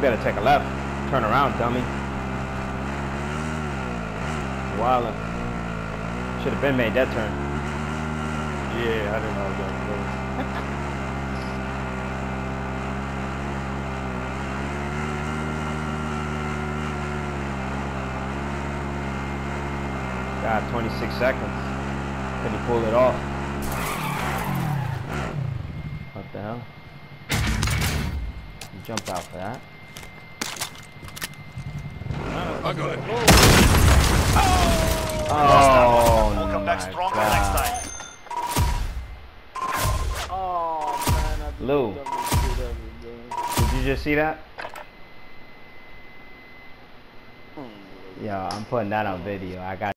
You better take a left. Turn around, dummy. Wildin'. Should have been made that turn. Yeah, I didn't know that. God, 26 seconds. Could he pull it off? What the hell? You jump out for that. I got it. Oh, We'll come back stronger God. next time. Oh man, I Lou. Did you just see that? Yeah, I'm putting that on video. I got